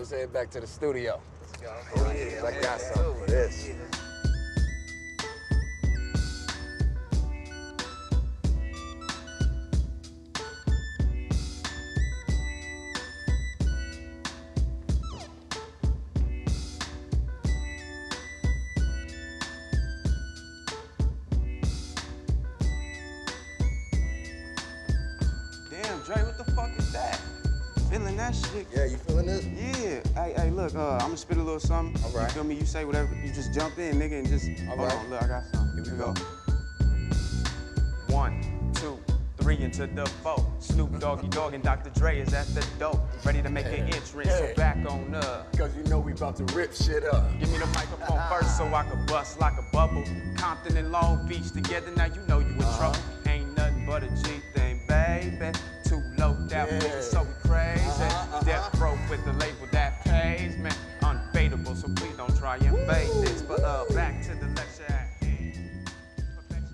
let's head back to the studio. Oh, yeah, I got something for this. Damn, Dre, what the fuck is that? Feeling that shit? Yeah, you feeling this? Yeah. Hey, hey, look, uh, I'm gonna spit a little something. All right. You feel me? You say whatever. You just jump in, nigga, and just. All hold right. on, look, I got something. Here we go. One, two, three into the four. Snoop Doggy Dogg and Dr. Dre is at the door, ready to make an entrance. Hey. So back on up. Cause you know we about to rip shit up. Give me the microphone first so I can bust like a bubble. Compton and Long Beach together, now you know you in Uh-huh. trouble. Ain't nothing but a G thing, baby. Too low that Yeah. yeah. so with the label that pays, man. Unfadable, so please don't try and fade